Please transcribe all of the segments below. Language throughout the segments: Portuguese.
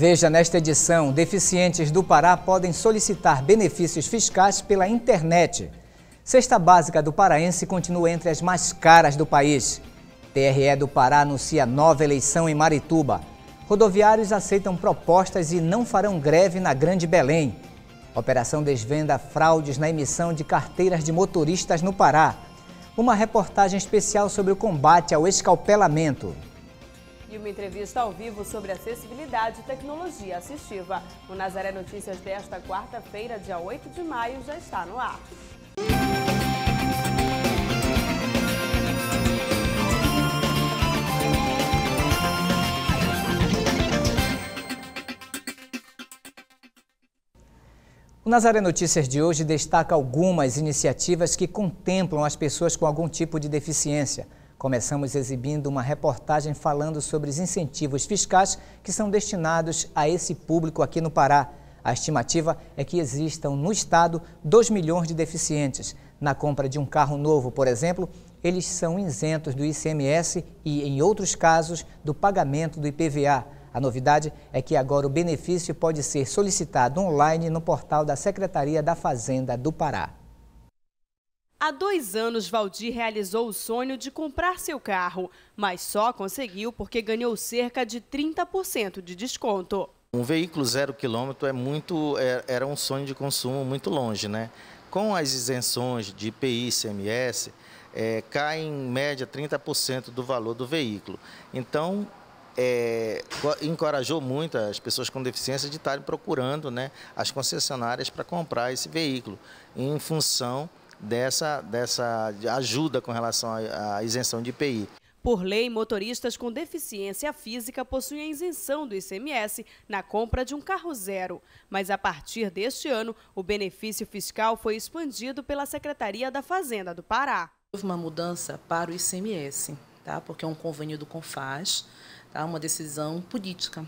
Veja nesta edição: deficientes do Pará podem solicitar benefícios fiscais pela internet. Cesta básica do paraense continua entre as mais caras do país. TRE do Pará anuncia nova eleição em Marituba. Rodoviários aceitam propostas e não farão greve na Grande Belém. Operação desvenda fraudes na emissão de carteiras de motoristas no Pará. Uma reportagem especial sobre o combate ao escalpelamento. E uma entrevista ao vivo sobre acessibilidade e tecnologia assistiva. O Nazaré Notícias desta quarta-feira, dia 8 de maio, já está no ar. O Nazaré Notícias de hoje destaca algumas iniciativas que contemplam as pessoas com algum tipo de deficiência. Começamos exibindo uma reportagem falando sobre os incentivos fiscais que são destinados a esse público aqui no Pará. A estimativa é que existam no estado 2 milhões de deficientes. Na compra de um carro novo, por exemplo, eles são isentos do ICMS e, em outros casos, do pagamento do IPVA. A novidade é que agora o benefício pode ser solicitado online no portal da Secretaria da Fazenda do Pará. Há dois anos, Valdir realizou o sonho de comprar seu carro, mas só conseguiu porque ganhou cerca de 30% de desconto. Um veículo zero quilômetro é muito, é, era um sonho de consumo muito longe, né? Com as isenções de IPI e ICMS, é, cai em média 30% do valor do veículo. Então, é, encorajou muito as pessoas com deficiência de estarem procurando né, as concessionárias para comprar esse veículo, em função dessa, dessa ajuda com relação à, isenção de IPI. Por lei, motoristas com deficiência física possuem a isenção do ICMS na compra de um carro zero. Mas a partir deste ano, o benefício fiscal foi expandido pela Secretaria da Fazenda do Pará. Houve uma mudança para o ICMS, tá? porque é um convênio do CONFAS, tá? uma decisão política.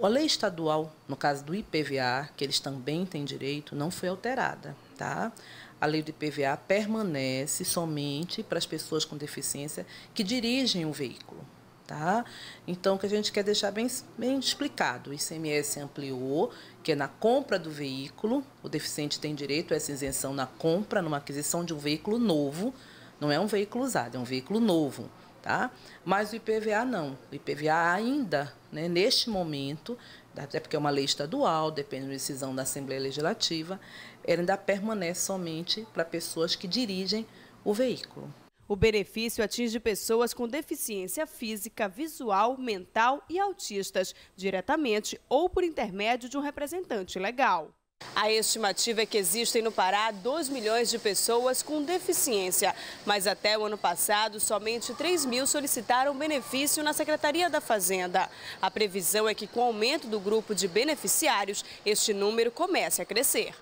A lei estadual, no caso do IPVA, que eles também têm direito, não foi alterada. Tá? A lei do IPVA permanece somente para as pessoas com deficiência que dirigem o veículo. Tá? Então, o que a gente quer deixar bem, bem explicado: o ICMS ampliou, que é na compra do veículo, o deficiente tem direito a essa isenção na compra, numa aquisição de um veículo novo, não é um veículo usado, é um veículo novo. Tá? Mas o IPVA não. O IPVA ainda, né, neste momento, até porque é uma lei estadual, depende da decisão da Assembleia Legislativa, ele ainda permanece somente para pessoas que dirigem o veículo. O benefício atinge pessoas com deficiência física, visual, mental e autistas, diretamente ou por intermédio de um representante legal. A estimativa é que existem no Pará 2 milhões de pessoas com deficiência, mas até o ano passado, somente 3 mil solicitaram benefício na Secretaria da Fazenda. A previsão é que, com o aumento do grupo de beneficiários, este número comece a crescer.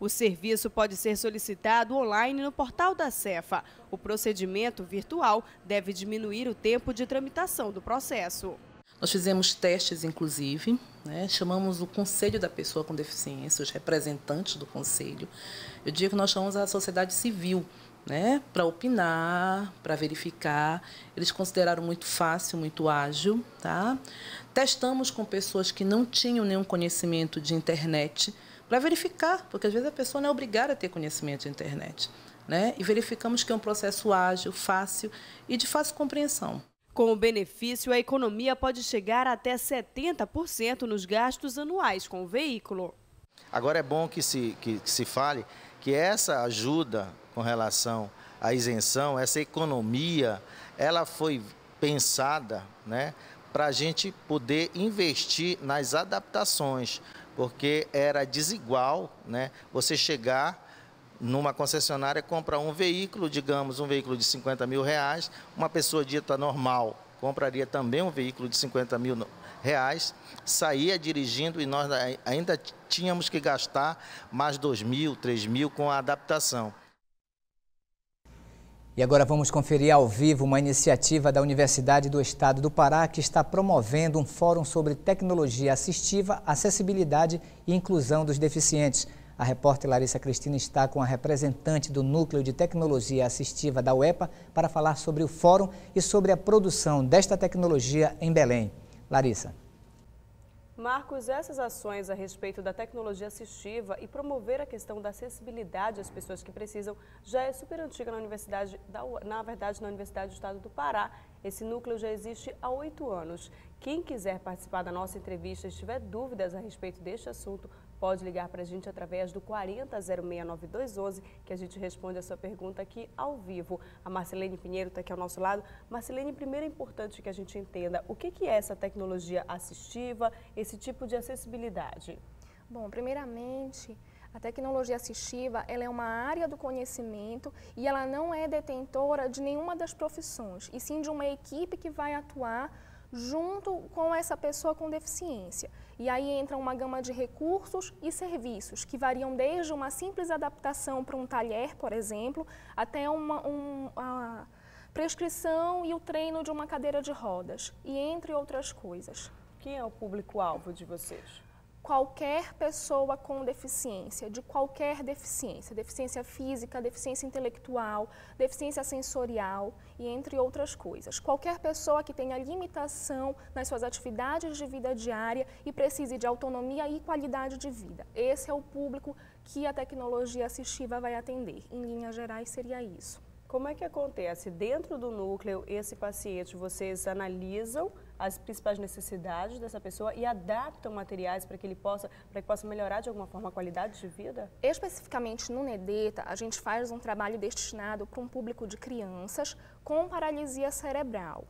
O serviço pode ser solicitado online no portal da Cefa. O procedimento virtual deve diminuir o tempo de tramitação do processo. Nós fizemos testes, inclusive, né? chamamos o Conselho da Pessoa com Deficiência, os representantes do Conselho. Eu digo que nós chamamos a sociedade civil né? para opinar, para verificar. Eles consideraram muito fácil, muito ágil. Tá? Testamos com pessoas que não tinham nenhum conhecimento de internet para verificar, porque às vezes a pessoa não é obrigada a ter conhecimento de internet. Né? E verificamos que é um processo ágil, fácil e de fácil compreensão. Com o benefício, a economia pode chegar até 70% nos gastos anuais com o veículo. Agora é bom que se, que, que se fale que essa ajuda com relação à isenção, essa economia, ela foi pensada né, para a gente poder investir nas adaptações, porque era desigual né, você chegar numa concessionária comprar um veículo, digamos, um veículo de 50 mil reais, uma pessoa dita normal compraria também um veículo de 50 mil reais, saía dirigindo e nós ainda tínhamos que gastar mais 2 mil, 3 mil com a adaptação. E agora vamos conferir ao vivo uma iniciativa da Universidade do Estado do Pará que está promovendo um fórum sobre tecnologia assistiva, acessibilidade e inclusão dos deficientes. A repórter Larissa Cristina está com a representante do Núcleo de Tecnologia Assistiva da UEPA para falar sobre o fórum e sobre a produção desta tecnologia em Belém. Larissa. Marcos, essas ações a respeito da tecnologia assistiva e promover a questão da acessibilidade às pessoas que precisam já é super antiga na Universidade, da, na verdade, na Universidade do Estado do Pará. Esse núcleo já existe há oito anos. Quem quiser participar da nossa entrevista e tiver dúvidas a respeito deste assunto, pode ligar para a gente através do 40069211, que a gente responde a sua pergunta aqui ao vivo. A Marcelene Pinheiro está aqui ao nosso lado. Marcelene, primeiro é importante que a gente entenda o que, que é essa tecnologia assistiva, esse tipo de acessibilidade. Bom, primeiramente, a tecnologia assistiva ela é uma área do conhecimento e ela não é detentora de nenhuma das profissões, e sim de uma equipe que vai atuar junto com essa pessoa com deficiência. E aí entra uma gama de recursos e serviços que variam desde uma simples adaptação para um talher, por exemplo, até uma, um, a prescrição e o treino de uma cadeira de rodas, e entre outras coisas. Quem é o público-alvo de vocês? Qualquer pessoa com deficiência, de qualquer deficiência, deficiência física, deficiência intelectual, deficiência sensorial e entre outras coisas. Qualquer pessoa que tenha limitação nas suas atividades de vida diária e precise de autonomia e qualidade de vida. Esse é o público que a tecnologia assistiva vai atender. Em linhas gerais, seria isso. Como é que acontece? Dentro do núcleo, esse paciente, vocês analisam as principais necessidades dessa pessoa e adaptam materiais para que ele possa, para que possa melhorar de alguma forma a qualidade de vida? Especificamente no NEDETA, a gente faz um trabalho destinado para um público de crianças com paralisia cerebral.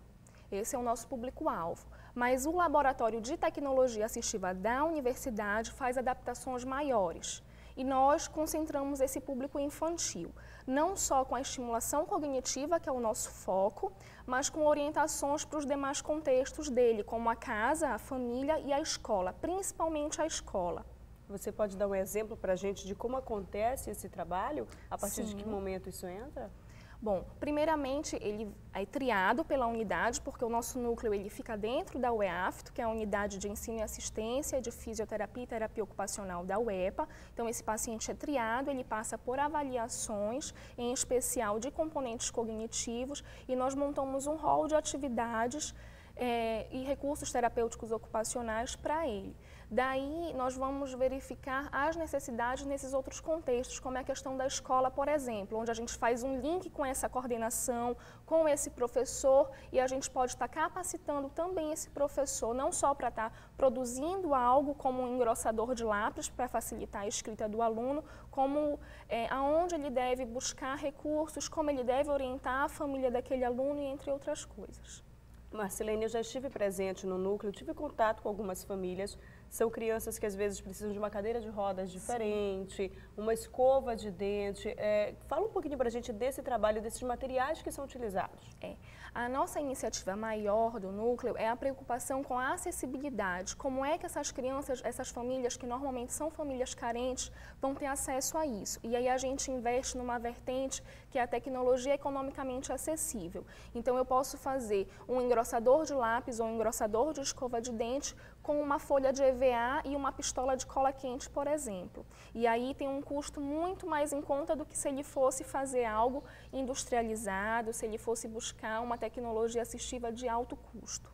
Esse é o nosso público-alvo. Mas o Laboratório de Tecnologia Assistiva da Universidade faz adaptações maiores e nós concentramos esse público infantil, não só com a estimulação cognitiva, que é o nosso foco, mas com orientações para os demais contextos dele, como a casa, a família e a escola, principalmente a escola. Você pode dar um exemplo para a gente de como acontece esse trabalho? A partir Sim. de que momento isso entra? Bom, primeiramente ele é triado pela unidade, porque o nosso núcleo ele fica dentro da UEAFTO, que é a unidade de ensino e assistência de fisioterapia e terapia ocupacional da UEPA. Então esse paciente é triado, ele passa por avaliações, em especial de componentes cognitivos, e nós montamos um rol de atividades é, e recursos terapêuticos ocupacionais para ele. Daí, nós vamos verificar as necessidades nesses outros contextos, como é a questão da escola, por exemplo, onde a gente faz um link com essa coordenação, com esse professor, e a gente pode estar capacitando também esse professor, não só para estar produzindo algo como um engrossador de lápis para facilitar a escrita do aluno, como é, aonde ele deve buscar recursos, como ele deve orientar a família daquele aluno, entre outras coisas. Marcelene, eu já estive presente no núcleo, tive contato com algumas famílias são crianças que às vezes precisam de uma cadeira de rodas diferente, Sim. uma escova de dente. É, fala um pouquinho para a gente desse trabalho, desses materiais que são utilizados. É. A nossa iniciativa maior do núcleo é a preocupação com a acessibilidade. Como é que essas crianças, essas famílias que normalmente são famílias carentes, vão ter acesso a isso? E aí a gente investe numa vertente que é a tecnologia economicamente acessível. Então eu posso fazer um engrossador de lápis ou um engrossador de escova de dente com uma folha de EVA e uma pistola de cola quente, por exemplo. E aí tem um custo muito mais em conta do que se ele fosse fazer algo industrializado, se ele fosse buscar uma tecnologia assistiva de alto custo.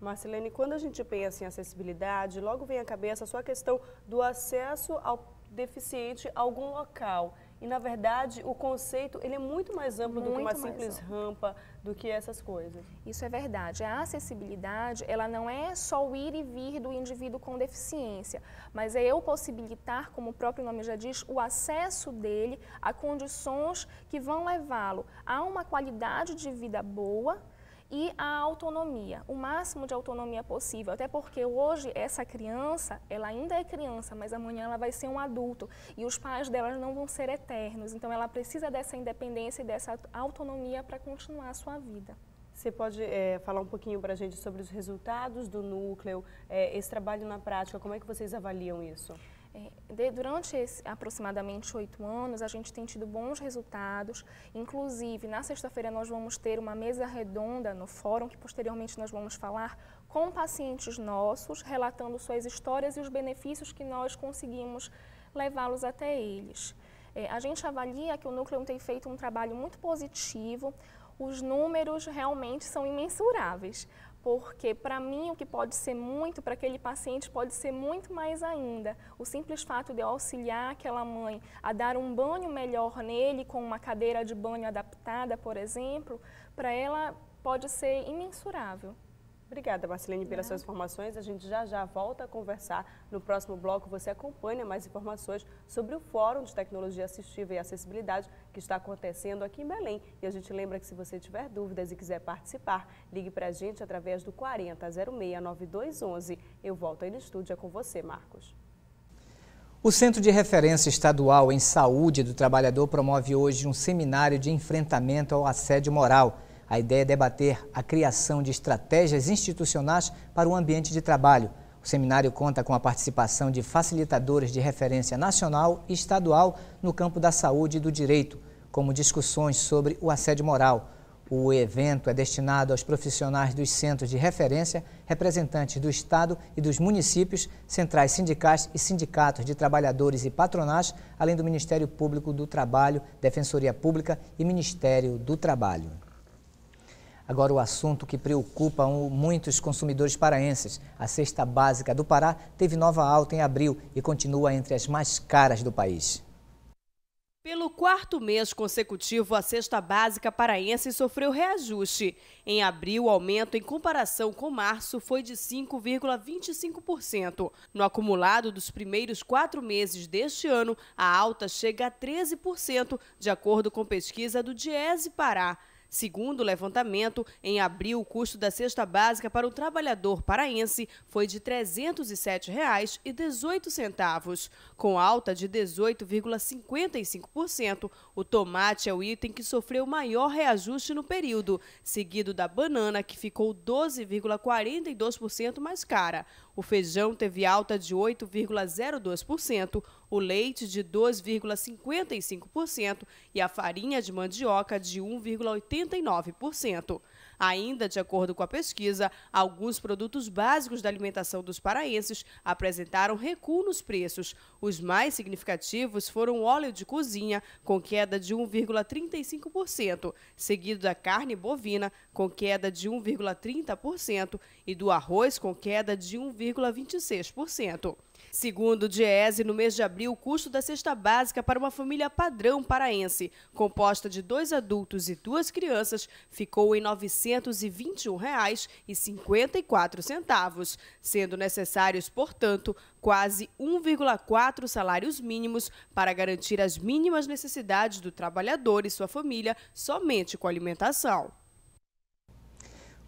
Marcelene, quando a gente pensa em acessibilidade, logo vem à cabeça a sua questão do acesso ao deficiente a algum local. E, na verdade, o conceito ele é muito mais amplo muito do que uma simples amplo. rampa, do que essas coisas. Isso é verdade. A acessibilidade, ela não é só o ir e vir do indivíduo com deficiência, mas é eu possibilitar, como o próprio nome já diz, o acesso dele a condições que vão levá-lo a uma qualidade de vida boa, e a autonomia, o máximo de autonomia possível, até porque hoje essa criança, ela ainda é criança, mas amanhã ela vai ser um adulto e os pais dela não vão ser eternos, então ela precisa dessa independência e dessa autonomia para continuar a sua vida. Você pode é, falar um pouquinho para a gente sobre os resultados do núcleo, é, esse trabalho na prática, como é que vocês avaliam isso? É, de, durante esse, aproximadamente oito anos, a gente tem tido bons resultados. Inclusive, na sexta-feira nós vamos ter uma mesa redonda no fórum, que posteriormente nós vamos falar com pacientes nossos, relatando suas histórias e os benefícios que nós conseguimos levá-los até eles. É, a gente avalia que o Núcleo tem feito um trabalho muito positivo, os números realmente são imensuráveis, porque para mim o que pode ser muito, para aquele paciente pode ser muito mais ainda. O simples fato de eu auxiliar aquela mãe a dar um banho melhor nele com uma cadeira de banho adaptada, por exemplo, para ela pode ser imensurável. Obrigada, Marcelene, pelas suas informações. A gente já já volta a conversar. No próximo bloco, você acompanha mais informações sobre o Fórum de Tecnologia Assistiva e Acessibilidade que está acontecendo aqui em Belém. E a gente lembra que se você tiver dúvidas e quiser participar, ligue para a gente através do 40069211. Eu volto aí no estúdio é com você, Marcos. O Centro de Referência Estadual em Saúde do Trabalhador promove hoje um seminário de enfrentamento ao assédio moral. A ideia é debater a criação de estratégias institucionais para o ambiente de trabalho. O seminário conta com a participação de facilitadores de referência nacional e estadual no campo da saúde e do direito, como discussões sobre o assédio moral. O evento é destinado aos profissionais dos centros de referência, representantes do Estado e dos municípios, centrais sindicais e sindicatos de trabalhadores e patronais, além do Ministério Público do Trabalho, Defensoria Pública e Ministério do Trabalho. Agora, o assunto que preocupa muitos consumidores paraenses. A cesta básica do Pará teve nova alta em abril e continua entre as mais caras do país. Pelo quarto mês consecutivo, a cesta básica paraense sofreu reajuste. Em abril, o aumento em comparação com março foi de 5,25%. No acumulado dos primeiros quatro meses deste ano, a alta chega a 13%, de acordo com pesquisa do Diese Pará. Segundo o levantamento, em abril, o custo da cesta básica para o trabalhador paraense foi de R$ 307,18. Com alta de 18,55%, o tomate é o item que sofreu maior reajuste no período, seguido da banana, que ficou 12,42% mais cara. O feijão teve alta de 8,02%, o leite de 2,55% e a farinha de mandioca de 1,89%. Ainda de acordo com a pesquisa, alguns produtos básicos da alimentação dos paraenses apresentaram recuo nos preços. Os mais significativos foram o óleo de cozinha, com queda de 1,35%, seguido da carne bovina, com queda de 1,30%, e do arroz, com queda de 1,26%. Segundo o Diese, no mês de abril, o custo da cesta básica para uma família padrão paraense, composta de dois adultos e duas crianças, ficou em R$ 921,54, sendo necessários, portanto, quase 1,4 salários mínimos para garantir as mínimas necessidades do trabalhador e sua família somente com alimentação.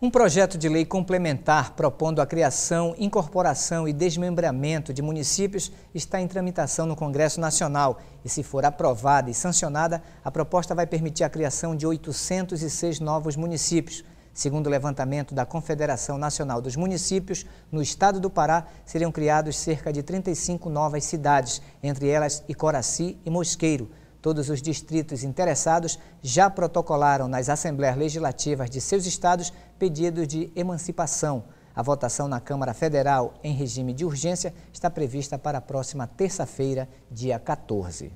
Um projeto de lei complementar propondo a criação, incorporação e desmembramento de municípios está em tramitação no Congresso Nacional e, se for aprovada e sancionada, a proposta vai permitir a criação de 806 novos municípios. Segundo o levantamento da Confederação Nacional dos Municípios, no estado do Pará seriam criados cerca de 35 novas cidades, entre elas Icoraci e Mosqueiro. Todos os distritos interessados já protocolaram nas assembleias legislativas de seus estados pedidos de emancipação. A votação na Câmara Federal em regime de urgência está prevista para a próxima terça-feira, dia 14.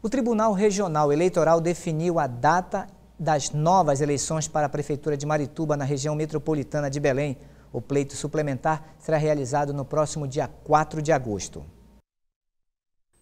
O Tribunal Regional Eleitoral definiu a data das novas eleições para a Prefeitura de Marituba, na região metropolitana de Belém. O pleito suplementar será realizado no próximo dia 4 de agosto.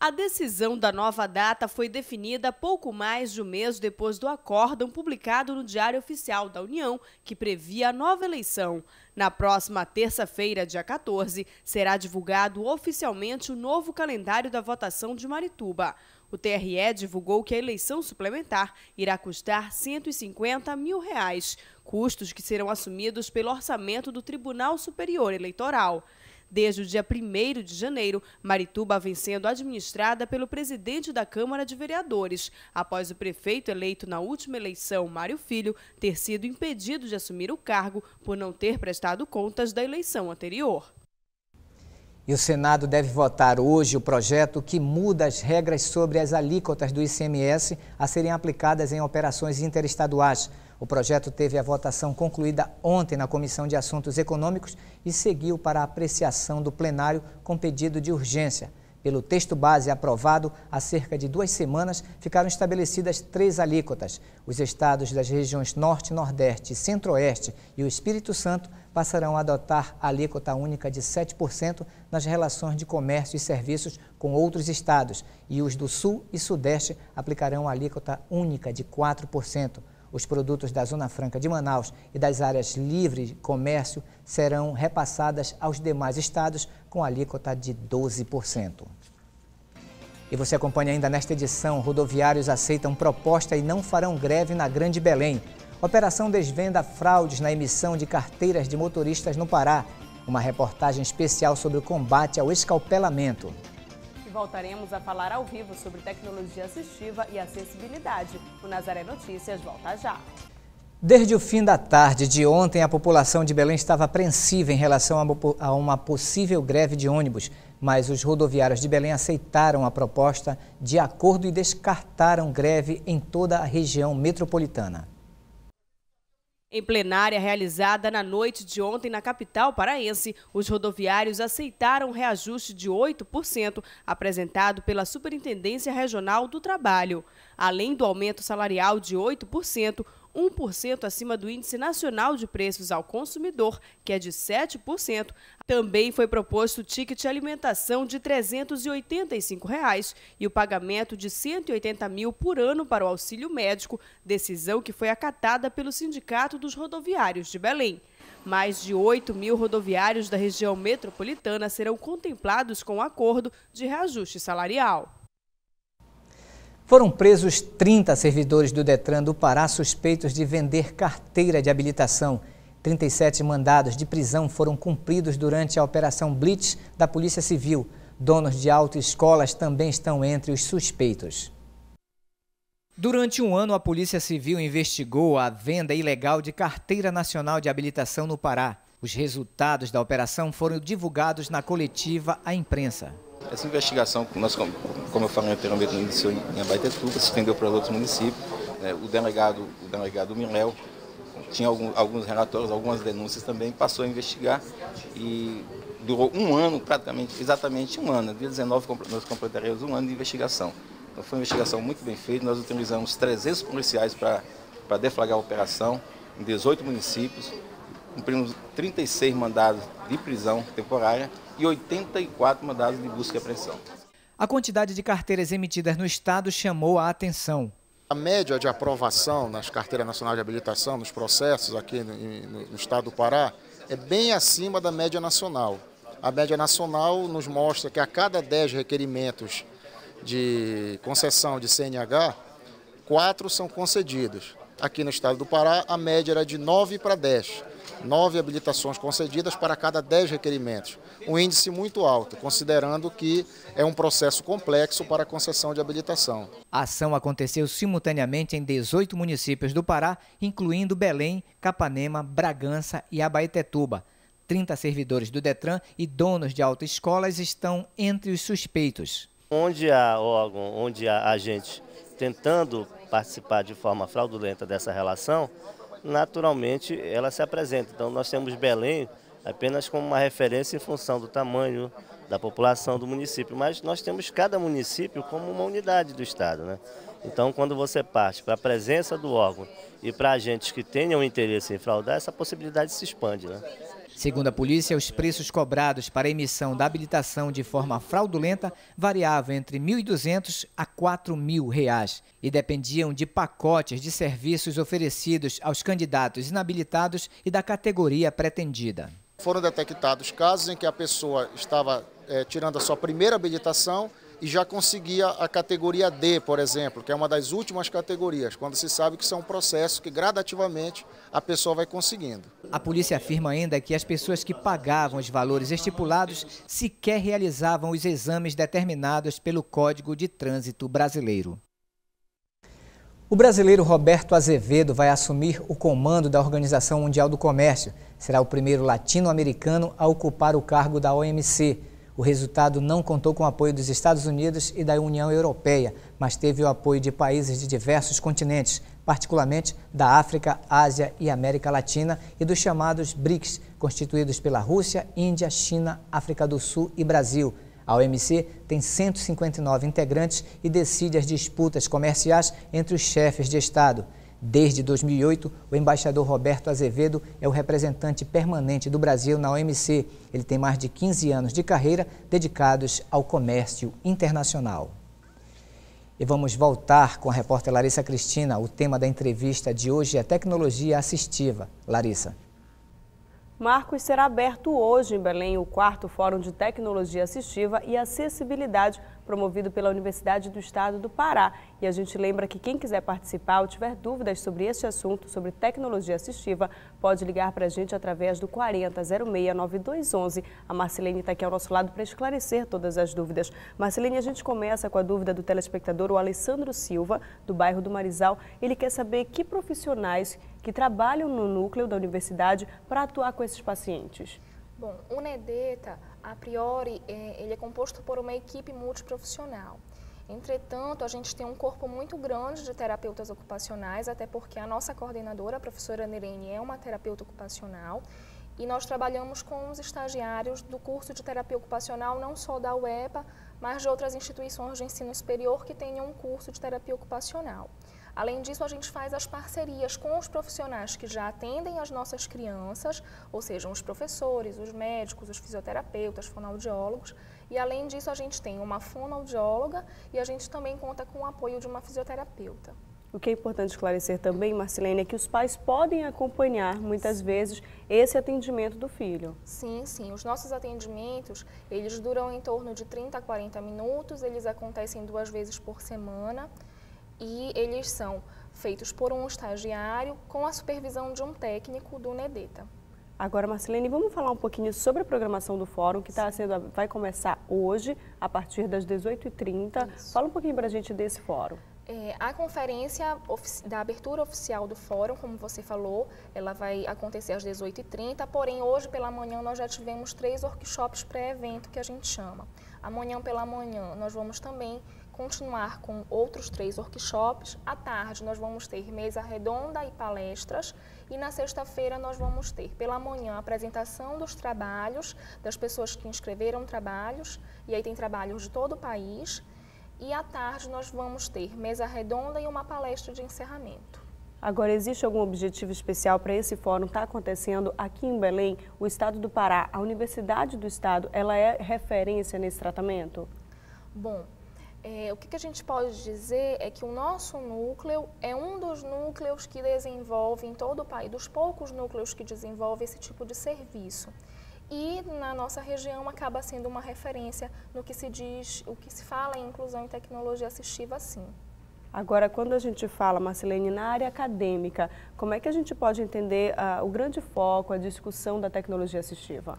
A decisão da nova data foi definida pouco mais de um mês depois do acórdão publicado no Diário Oficial da União, que previa a nova eleição. Na próxima terça-feira, dia 14, será divulgado oficialmente o novo calendário da votação de Marituba. O TRE divulgou que a eleição suplementar irá custar 150 mil reais, custos que serão assumidos pelo orçamento do Tribunal Superior Eleitoral. Desde o dia 1 de janeiro, Marituba vem sendo administrada pelo presidente da Câmara de Vereadores, após o prefeito eleito na última eleição, Mário Filho, ter sido impedido de assumir o cargo por não ter prestado contas da eleição anterior. E o Senado deve votar hoje o projeto que muda as regras sobre as alíquotas do ICMS a serem aplicadas em operações interestaduais. O projeto teve a votação concluída ontem na Comissão de Assuntos Econômicos e seguiu para a apreciação do plenário com pedido de urgência. Pelo texto base aprovado há cerca de duas semanas, ficaram estabelecidas três alíquotas. Os estados das regiões Norte, Nordeste, Centro-Oeste e o Espírito Santo passarão a adotar a alíquota única de 7% nas relações de comércio e serviços com outros estados, e os do Sul e Sudeste aplicarão a alíquota única de 4%. Os produtos da Zona Franca de Manaus e das áreas livres de comércio serão repassadas aos demais estados com alíquota de 12%. E você acompanha ainda nesta edição: rodoviários aceitam proposta e não farão greve na Grande Belém. Operação desvenda fraudes na emissão de carteiras de motoristas no Pará. Uma reportagem especial sobre o combate ao escalpelamento. Voltaremos a falar ao vivo sobre tecnologia assistiva e acessibilidade. O Nazaré Notícias volta já. Desde o fim da tarde de ontem, a população de Belém estava apreensiva em relação a uma possível greve de ônibus, mas os rodoviários de Belém aceitaram a proposta de acordo e descartaram greve em toda a região metropolitana. Em plenária realizada na noite de ontem na capital paraense, os rodoviários aceitaram o reajuste de 8% apresentado pela Superintendência Regional do Trabalho. Além do aumento salarial de 8%, 1% acima do Índice Nacional de Preços ao Consumidor, que é de 7%. Também foi proposto o ticket alimentação de 385 reais e o pagamento de R$ 180 mil por ano para o auxílio médico, decisão que foi acatada pelo Sindicato dos Rodoviários de Belém. Mais de 8 mil rodoviários da região metropolitana serão contemplados com o acordo de reajuste salarial. Foram presos 30 servidores do Detran do Pará suspeitos de vender carteira de habilitação. 37 mandados de prisão foram cumpridos durante a Operação Blitz da Polícia Civil. Donos de autoescolas também estão entre os suspeitos. Durante um ano, a Polícia Civil investigou a venda ilegal de carteira nacional de habilitação no Pará. Os resultados da operação foram divulgados na coletiva à imprensa. Essa investigação, nós, como eu falei anteriormente, iniciou em Abaetetuba, se estendeu para outros municípios. Né? O delegado, o delegado Miléo tinha alguns, alguns relatórios, algumas denúncias também, passou a investigar e durou um ano, praticamente, exatamente um ano. Dia 19 nós completaremos um ano de investigação. Então foi uma investigação muito bem feita, nós utilizamos 300 policiais para deflagrar a operação em 18 municípios, cumprimos 36 mandados de prisão temporária e 84 mandados de busca e apreensão. A quantidade de carteiras emitidas no Estado chamou a atenção. A média de aprovação nas carteiras nacionais de habilitação, nos processos aqui no, no, Estado do Pará, é bem acima da média nacional. A média nacional nos mostra que a cada 10 requerimentos de concessão de CNH, quatro são concedidos. Aqui no estado do Pará, a média era de 9 para 10 nove habilitações concedidas para cada dez requerimentos. Um índice muito alto, considerando que é um processo complexo para a concessão de habilitação. A ação aconteceu simultaneamente em 18 municípios do Pará, incluindo Belém, Capanema, Bragança e Abaetetuba. 30 servidores do Detran e donos de autoescolas estão entre os suspeitos. Onde há órgão, onde há agente tentando participar de forma fraudulenta dessa relação, naturalmente ela se apresenta. Então nós temos Belém apenas como uma referência em função do tamanho da população do município, mas nós temos cada município como uma unidade do Estado. Né? Então quando você parte para a presença do órgão e para agentes que tenham interesse em fraudar, essa possibilidade se expande. Né? Segundo a polícia, os preços cobrados para a emissão da habilitação de forma fraudulenta variavam entre R$ 1.200 a R$ 4.000 e dependiam de pacotes de serviços oferecidos aos candidatos inabilitados e da categoria pretendida. Foram detectados casos em que a pessoa estava é, tirando a sua primeira habilitação e já conseguia a categoria D, por exemplo, que é uma das últimas categorias, quando se sabe que são processos que gradativamente a pessoa vai conseguindo. A polícia afirma ainda que as pessoas que pagavam os valores estipulados sequer realizavam os exames determinados pelo Código de Trânsito Brasileiro. O brasileiro Roberto Azevedo vai assumir o comando da Organização Mundial do Comércio. Será o primeiro latino-americano a ocupar o cargo da OMC. O resultado não contou com o apoio dos Estados Unidos e da União Europeia, mas teve o apoio de países de diversos continentes, particularmente da África, Ásia e América Latina e dos chamados BRICS, constituídos pela Rússia, Índia, China, África do Sul e Brasil. A OMC tem 159 integrantes e decide as disputas comerciais entre os chefes de Estado. Desde 2008, o embaixador Roberto Azevedo é o representante permanente do Brasil na OMC. Ele tem mais de 15 anos de carreira dedicados ao comércio internacional. E vamos voltar com a repórter Larissa Cristina. O tema da entrevista de hoje é tecnologia assistiva. Larissa. Marcos, será aberto hoje em Belém o quarto Fórum de Tecnologia Assistiva e Acessibilidade promovido pela Universidade do Estado do Pará. E a gente lembra que quem quiser participar ou tiver dúvidas sobre este assunto, sobre tecnologia assistiva, pode ligar para a gente através do 40069211. A Marcelene está aqui ao nosso lado para esclarecer todas as dúvidas. Marcelene, a gente começa com a dúvida do telespectador, o Alessandro Silva, do bairro do Marizal. Ele quer saber que profissionais que trabalham no núcleo da universidade para atuar com esses pacientes. Bom, o NEDETA, a priori, é, ele é composto por uma equipe multiprofissional. Entretanto, a gente tem um corpo muito grande de terapeutas ocupacionais, até porque a nossa coordenadora, a professora Nerene, é uma terapeuta ocupacional e nós trabalhamos com os estagiários do curso de terapia ocupacional, não só da UEPA, mas de outras instituições de ensino superior que tenham um curso de terapia ocupacional. Além disso, a gente faz as parcerias com os profissionais que já atendem as nossas crianças, ou seja, os professores, os médicos, os fisioterapeutas, fonoaudiólogos. E além disso, a gente tem uma fonoaudióloga e a gente também conta com o apoio de uma fisioterapeuta. O que é importante esclarecer também, Marcelene, é que os pais podem acompanhar, muitas vezes, esse atendimento do filho. Sim, sim. Os nossos atendimentos, eles duram em torno de 30 a 40 minutos, eles acontecem duas vezes por semana e eles são feitos por um estagiário com a supervisão de um técnico do NEDETA. Agora, Marcelene, vamos falar um pouquinho sobre a programação do fórum, que tá sendo, vai começar hoje, a partir das 18h30. Fala um pouquinho para a gente desse fórum. É, a conferência da abertura oficial do fórum, como você falou, ela vai acontecer às 18h30, porém hoje pela manhã nós já tivemos três workshops pré-evento que a gente chama. Amanhã pela manhã nós vamos também continuar com outros três workshops. À tarde, nós vamos ter mesa redonda e palestras. E na sexta-feira, nós vamos ter, pela manhã, a apresentação dos trabalhos das pessoas que inscreveram trabalhos. E aí tem trabalhos de todo o país. E à tarde, nós vamos ter mesa redonda e uma palestra de encerramento. Agora, existe algum objetivo especial para esse fórum estar tá acontecendo aqui em Belém? O Estado do Pará, a Universidade do Estado, ela é referência nesse tratamento? Bom, é, o que, que, a gente pode dizer é que o nosso núcleo é um dos núcleos que desenvolve em todo o país, dos poucos núcleos que desenvolve esse tipo de serviço. E na nossa região acaba sendo uma referência no que se diz, o que se fala em inclusão em tecnologia assistiva, sim. Agora, quando a gente fala, Marcelene, na área acadêmica, como é que a gente pode entender uh, o grande foco, a discussão da tecnologia assistiva?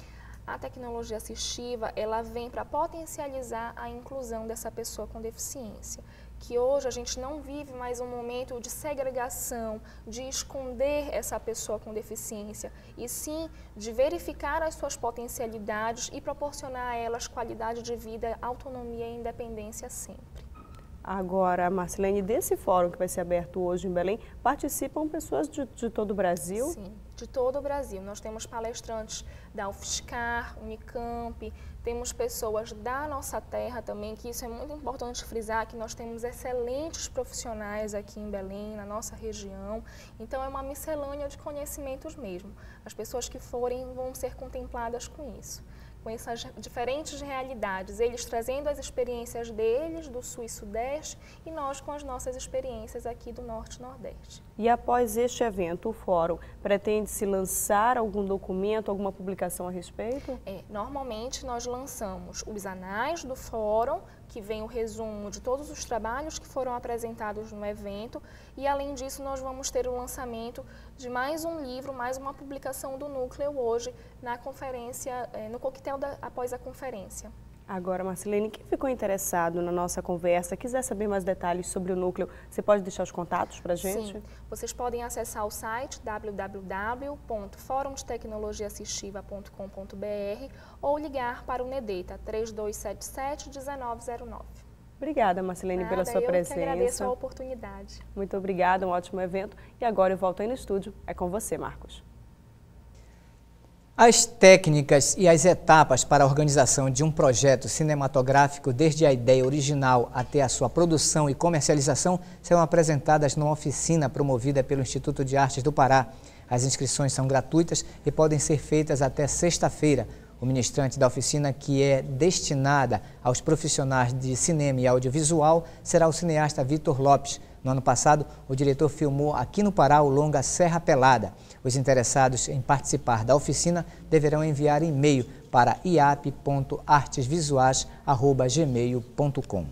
A tecnologia assistiva ela vem para potencializar a inclusão dessa pessoa com deficiência. Que hoje a gente não vive mais um momento de segregação, de esconder essa pessoa com deficiência, e sim de verificar as suas potencialidades e proporcionar a elas qualidade de vida, autonomia e independência sempre. Agora, Marcelene, desse fórum que vai ser aberto hoje em Belém, participam pessoas de, de todo o Brasil? Sim, de todo o Brasil. Nós temos palestrantes da UFSCar, Unicamp, temos pessoas da nossa terra também, que isso é muito importante frisar, que nós temos excelentes profissionais aqui em Belém, na nossa região. Então, é uma miscelânea de conhecimentos mesmo. As pessoas que forem vão ser contempladas com isso com essas diferentes realidades, eles trazendo as experiências deles do Sul e Sudeste e nós com as nossas experiências aqui do Norte e Nordeste. E após este evento, o Fórum pretende se lançar algum documento, alguma publicação a respeito? É, normalmente nós lançamos os anais do Fórum, que vem o resumo de todos os trabalhos que foram apresentados no evento e além disso nós vamos ter o lançamento de mais um livro, mais uma publicação do Núcleo hoje na conferência, eh, no coquetel da, após a conferência. Agora, Marcelene, quem ficou interessado na nossa conversa, quiser saber mais detalhes sobre o núcleo, você pode deixar os contatos para a gente? Sim, vocês podem acessar o site www.forumtecnologiaassistiva.com.br ou ligar para o NEDETA 3277-1909. Obrigada, Marcelene, Nada, pela sua eu presença. Eu agradeço a oportunidade. Muito obrigada, um ótimo evento. E agora eu volto aí no estúdio. É com você, Marcos. As técnicas e as etapas para a organização de um projeto cinematográfico, desde a ideia original até a sua produção e comercialização, serão apresentadas numa oficina promovida pelo Instituto de Artes do Pará. As inscrições são gratuitas e podem ser feitas até sexta-feira. O ministrante da oficina, que é destinada aos profissionais de cinema e audiovisual, será o cineasta Vitor Lopes. No ano passado, o diretor filmou aqui no Pará o longa Serra Pelada. Os interessados em participar da oficina deverão enviar e-mail para iap.artesvisuais.gmail.com.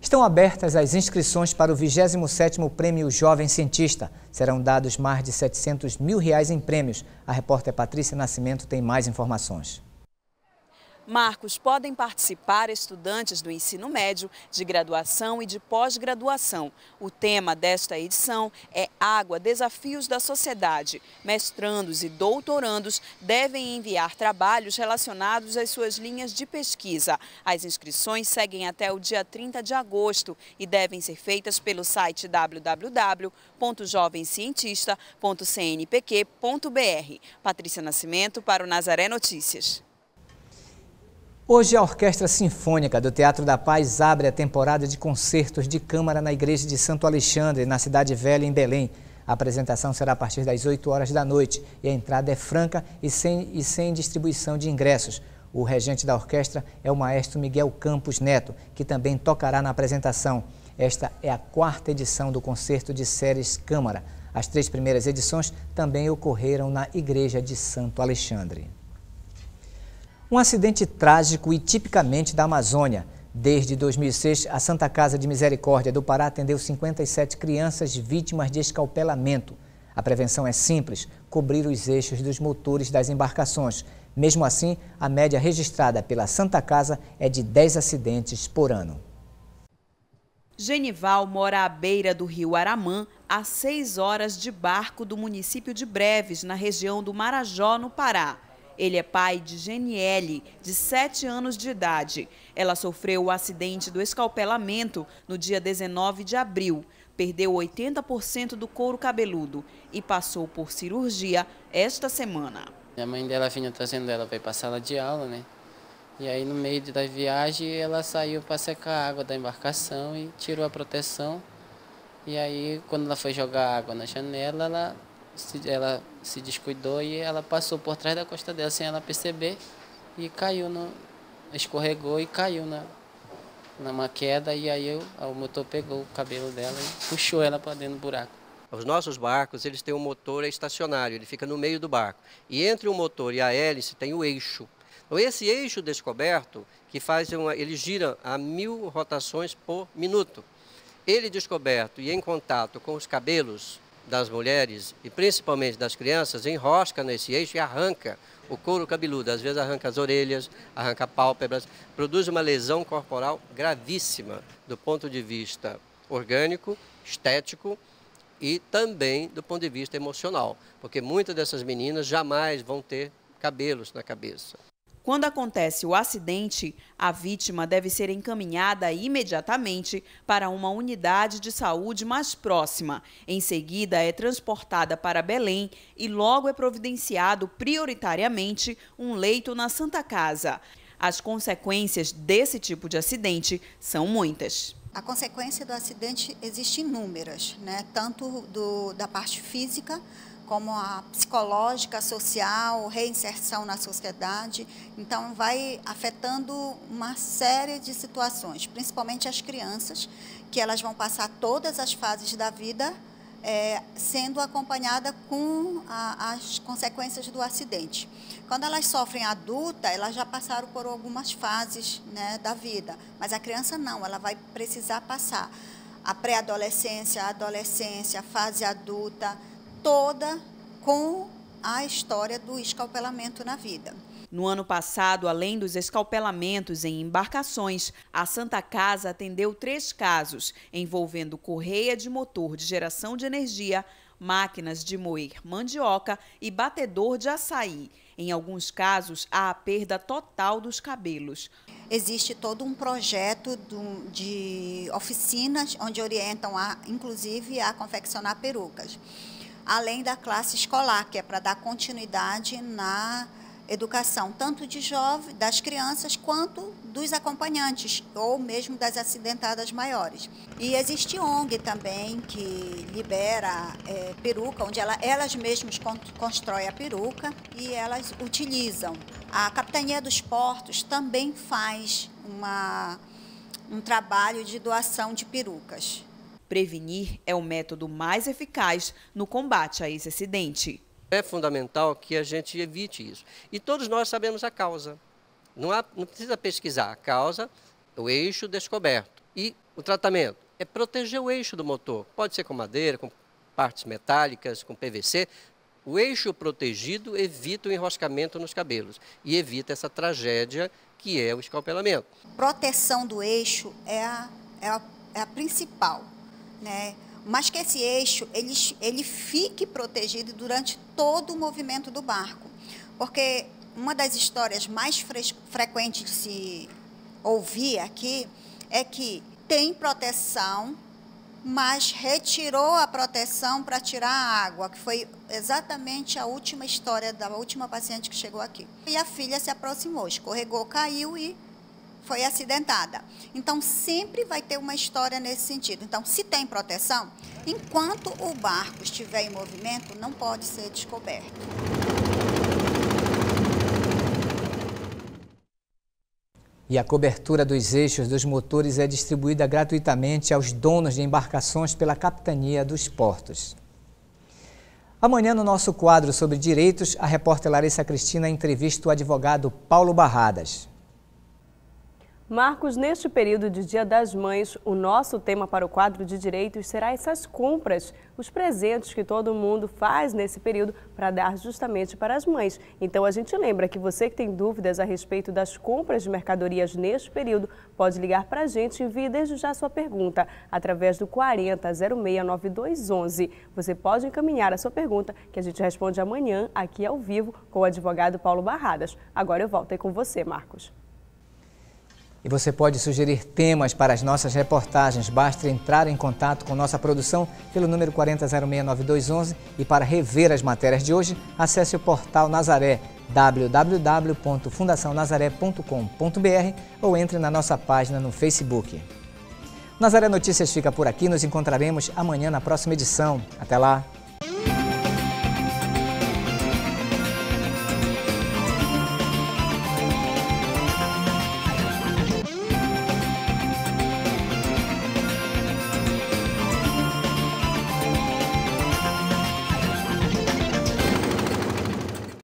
Estão abertas as inscrições para o 27º Prêmio Jovem Cientista. Serão dados mais de 700 mil reais em prêmios. A repórter Patrícia Nascimento tem mais informações. Marcos, podem participar estudantes do ensino médio, de graduação e de pós-graduação. O tema desta edição é Água, Desafios da Sociedade. Mestrandos e doutorandos devem enviar trabalhos relacionados às suas linhas de pesquisa. As inscrições seguem até o dia 30 de agosto e devem ser feitas pelo site www.jovemcientista.cnpq.br. Patrícia Nascimento para o Nazaré Notícias. Hoje, a Orquestra Sinfônica do Teatro da Paz abre a temporada de concertos de câmara na Igreja de Santo Alexandre, na Cidade Velha, em Belém. A apresentação será a partir das 8 horas da noite e a entrada é franca e sem, e sem distribuição de ingressos. O regente da orquestra é o maestro Miguel Campos Neto, que também tocará na apresentação. Esta é a quarta edição do concerto de séries Câmara. As três primeiras edições também ocorreram na Igreja de Santo Alexandre. Um acidente trágico e tipicamente da Amazônia. Desde 2006, a Santa Casa de Misericórdia do Pará atendeu 57 crianças vítimas de escalpelamento. A prevenção é simples, cobrir os eixos dos motores das embarcações. Mesmo assim, a média registrada pela Santa Casa é de 10 acidentes por ano. Genival mora à beira do rio Aramã, a seis horas de barco do município de Breves, na região do Marajó, no Pará. Ele é pai de Geniele, de 7 anos de idade. Ela sofreu o acidente do escalpelamento no dia 19 de abril. Perdeu 80% do couro cabeludo e passou por cirurgia esta semana. A mãe dela vinha trazendo ela para ir para a sala de aula, né? E aí no meio da viagem ela saiu para secar a água da embarcação e tirou a proteção. E aí quando ela foi jogar água na janela, ela ela se descuidou e ela passou por trás da costa dela sem ela perceber e caiu no escorregou e caiu na numa queda e aí o motor pegou o cabelo dela e puxou ela para dentro do buraco. Os nossos barcos, eles têm um motor estacionário, ele fica no meio do barco. E entre o motor e a hélice tem o eixo. Então, esse eixo descoberto, que faz uma, ele gira a mil rotações por minuto. Ele descoberto e em contato com os cabelos das mulheres e principalmente das crianças enrosca nesse eixo e arranca o couro cabeludo. Às vezes arranca as orelhas, arranca pálpebras, produz uma lesão corporal gravíssima do ponto de vista orgânico, estético e também do ponto de vista emocional, porque muitas dessas meninas jamais vão ter cabelos na cabeça. Quando acontece o acidente, a vítima deve ser encaminhada imediatamente para uma unidade de saúde mais próxima. Em seguida, é transportada para Belém e logo é providenciado prioritariamente um leito na Santa Casa. As consequências desse tipo de acidente são muitas. A consequência do acidente existe inúmeras, né? tanto do, da parte física como a psicológica, social, reinserção na sociedade. Então, vai afetando uma série de situações, principalmente as crianças, que elas vão passar todas as fases da vida é, sendo acompanhada com a, as consequências do acidente. Quando elas sofrem adulta, elas já passaram por algumas fases né, da vida, mas a criança não, ela vai precisar passar a pré-adolescência, a adolescência, a fase adulta, toda com a história do escalpelamento na vida. No ano passado, além dos escalpelamentos em embarcações, a Santa Casa atendeu três casos envolvendo correia de motor de geração de energia, máquinas de moer mandioca e batedor de açaí. Em alguns casos, há a perda total dos cabelos. Existe todo um projeto de oficinas onde orientam, a, inclusive, a confeccionar perucas. Além da classe escolar, que é para dar continuidade na educação, tanto de jovens, das crianças, quanto dos acompanhantes, ou mesmo das acidentadas maiores. E existe ONG também que libera é, peruca, onde ela, elas mesmas constroem a peruca e elas utilizam. A Capitania dos Portos também faz uma, um trabalho de doação de perucas. Prevenir é o método mais eficaz no combate a esse acidente. É fundamental que a gente evite isso. E todos nós sabemos a causa. Não, há, não precisa pesquisar a causa, o eixo descoberto. E o tratamento é proteger o eixo do motor. Pode ser com madeira, com partes metálicas, com PVC. O eixo protegido evita o enroscamento nos cabelos e evita essa tragédia que é o escalpelamento. Proteção do eixo é a, é a, é a principal. Né? mas que esse eixo ele, ele fique protegido durante todo o movimento do barco. Porque uma das histórias mais frequentes de se ouvir aqui é que tem proteção, mas retirou a proteção para tirar a água, que foi exatamente a última história da última paciente que chegou aqui. E a filha se aproximou, escorregou, caiu e foi acidentada. Então, sempre vai ter uma história nesse sentido. Então, se tem proteção, enquanto o barco estiver em movimento, não pode ser descoberto. E a cobertura dos eixos dos motores é distribuída gratuitamente aos donos de embarcações pela Capitania dos Portos. Amanhã, no nosso quadro sobre direitos, a repórter Larissa Cristina entrevista o advogado Paulo Barradas. Marcos, neste período de Dia das Mães, o nosso tema para o quadro de direitos será essas compras, os presentes que todo mundo faz nesse período para dar justamente para as mães. Então a gente lembra que você que tem dúvidas a respeito das compras de mercadorias neste período, pode ligar para a gente e envie desde já sua pergunta através do 40069211. Você pode encaminhar a sua pergunta que a gente responde amanhã aqui ao vivo com o advogado Paulo Barradas. Agora eu volto aí com você, Marcos. E você pode sugerir temas para as nossas reportagens. Basta entrar em contato com nossa produção pelo número 40069211 e para rever as matérias de hoje, acesse o portal Nazaré www.fundacionazaré.com.br ou entre na nossa página no Facebook. Nazaré Notícias fica por aqui, nos encontraremos amanhã na próxima edição. Até lá!